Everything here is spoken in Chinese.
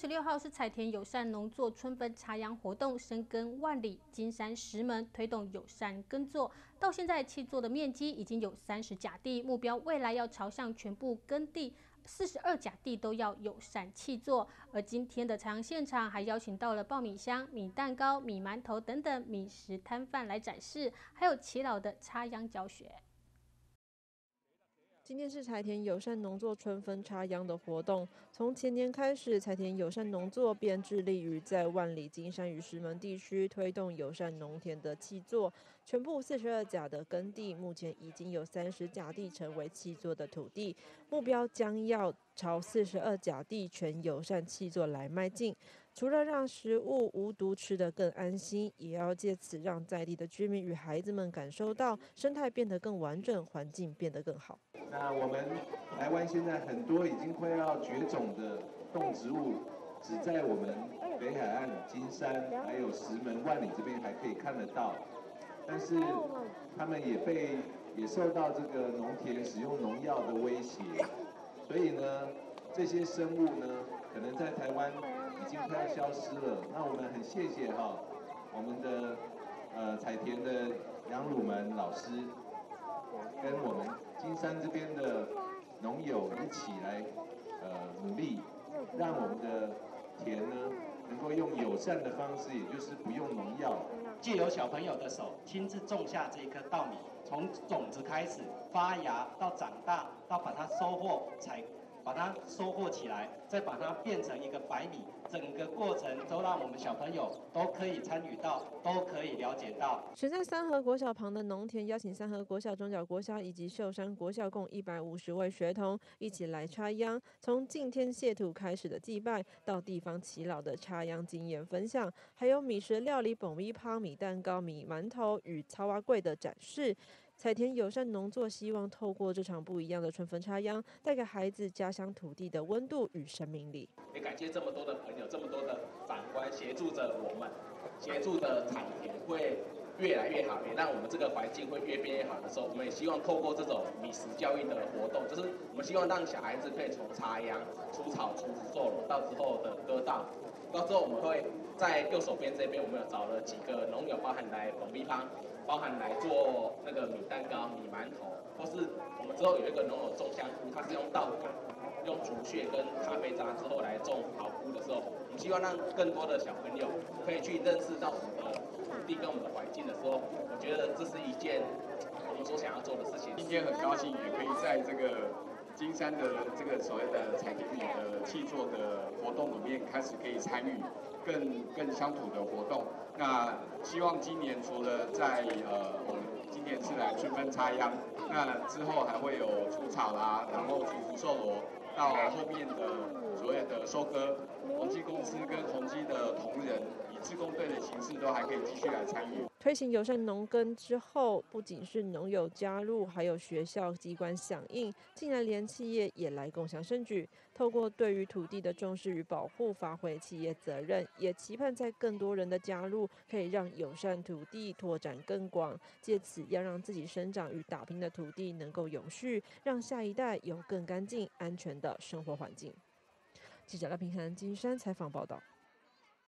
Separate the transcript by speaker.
Speaker 1: 十六号是彩田友善农作春分插秧活动，深耕万里金山石门，推动友善耕作。到现在，契作的面积已经有三十甲地，目标未来要朝向全部耕地四十二甲地都要友善契作。而今天的采秧现场还邀请到了爆米香、米蛋糕、米馒头等等米食摊贩来展示，还有耆老的插秧教学。
Speaker 2: 今天是柴田友善农作春分插秧的活动。从前年开始，柴田友善农作便致力于在万里金山与石门地区推动友善农田的契作。全部四十二甲的耕地，目前已经有三十甲地成为契作的土地，目标将要朝四十二甲地全友善契作来迈进。除了让食物无毒吃得更安心，也要借此让在地的居民与孩子们感受到生态变得更完整，环境变得更好。
Speaker 3: 那我们台湾现在很多已经快要绝种的动植物，只在我们北海岸、金山还有石门、万里这边还可以看得到。但是他们也被也受到这个农田使用农药的威胁，所以呢，这些生物呢，可能在台湾已经快要消失了。那我们很谢谢哈，我们的呃彩田的杨鲁门老师，跟我们金山这边的农友一起来呃努力，让我们的田呢能够用友善的方式，也就是不用农药。
Speaker 4: 借由小朋友的手亲自种下这一颗稻米，从种子开始发芽到长大，到把它收获采。把它收获起来，再把它变成一个白米，整个过程都让我们小朋友都可以参与到，都可以了解到。
Speaker 2: 选在三河国小旁的农田，邀请三河国小、中角国小以及秀山国小共一百五十位学童一起来插秧。从敬天谢土开始的祭拜，到地方耆老的插秧经验分享，还有米食料理、蹦米汤、米蛋糕、米馒头与超蛙柜的展示。彩田友善农作希望透过这场不一样的春分插秧，带给孩子家乡土地的温度与生命力。
Speaker 5: 也感谢这么多的朋友，这么多的长官协助着我们，协助着彩田会越来越好，也让我们这个环境会越变越好的时候，我们也希望透过这种米食教育的活动，就是我们希望让小孩子可以从插秧、除草、除子做秧，到之后的割稻，到之后我们会在右手边这边，我们有找了几个农友，包含来红米方。包含来做那个米蛋糕、米馒头，或是我们之后有一个农友种香菇，它是用稻杆、用竹屑跟咖啡渣之后来种好菇的时候，我们希望让更多的小朋友可以去认识到我们的地跟我们的环境的时候，我觉得这是一件我们所想要做的事情。
Speaker 6: 今天很高兴也可以在这个金山的这个所谓的彩田米的气作的活动里面开始可以参与。更更乡土的活动，那希望今年除了在呃，我们今年是来春分插秧，那之后还会有除草啦，然后除福寿螺，到后面的所谓的收割，宏基公司跟宏基的同仁。以自工队的形式都还可以继续来参与
Speaker 2: 推行友善农耕之后，不仅是农友加入，还有学校机关响应，竟然连企业也来共享盛举。透过对于土地的重视与保护，发挥企业责任，也期盼在更多人的加入，可以让友善土地拓展更广，借此要让自己生长与打拼的土地能够永续，让下一代有更干净、安全的生活环境。记者赖平涵金山采访报道。